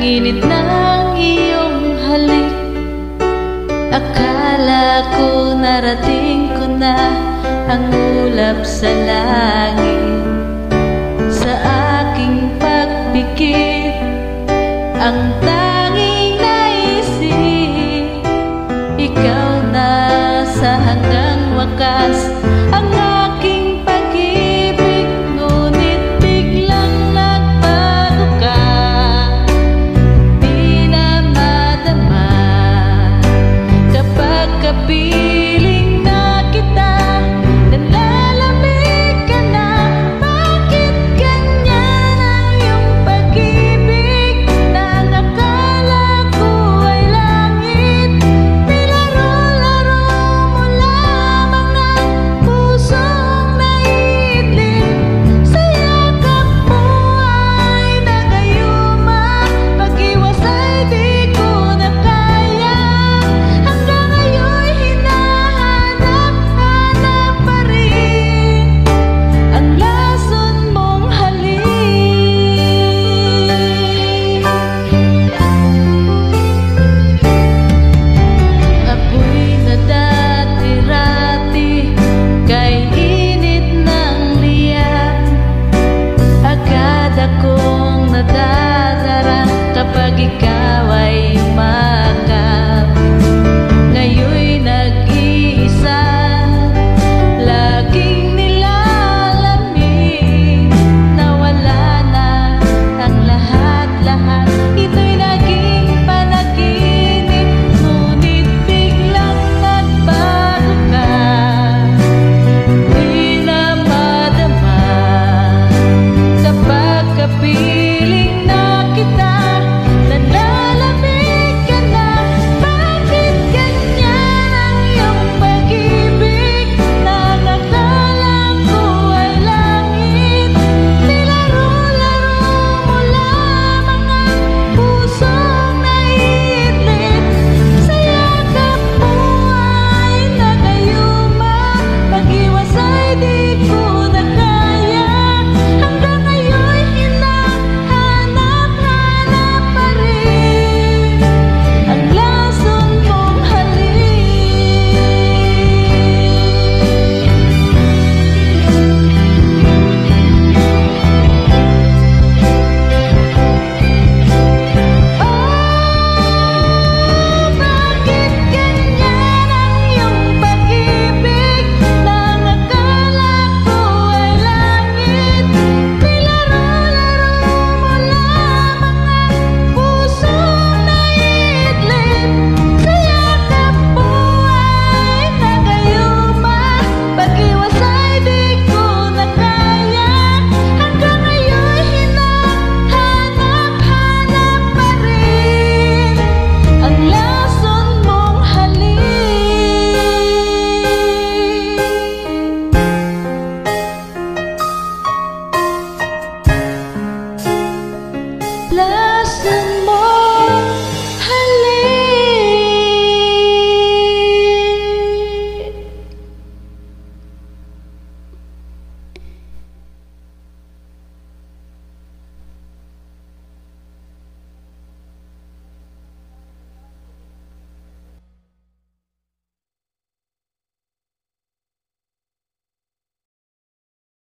init ng iyong halik. Akala ko narating ko na Ang ulap sa langit. Sa aking pagpikit Ang tanging naisip. Ikaw na sa hanggang wakas